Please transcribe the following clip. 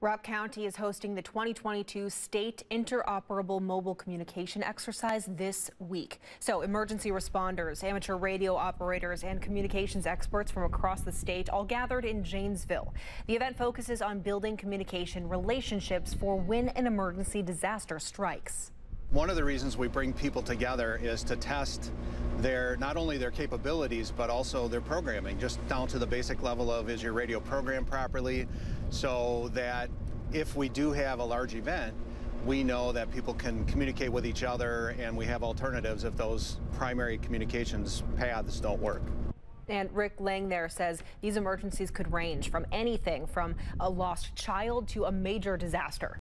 Rock County is hosting the 2022 State Interoperable Mobile Communication Exercise this week. So emergency responders, amateur radio operators, and communications experts from across the state all gathered in Janesville. The event focuses on building communication relationships for when an emergency disaster strikes. One of the reasons we bring people together is to test their not only their capabilities but also their programming just down to the basic level of is your radio programmed properly so that if we do have a large event we know that people can communicate with each other and we have alternatives if those primary communications paths don't work. And Rick Lang there says these emergencies could range from anything from a lost child to a major disaster.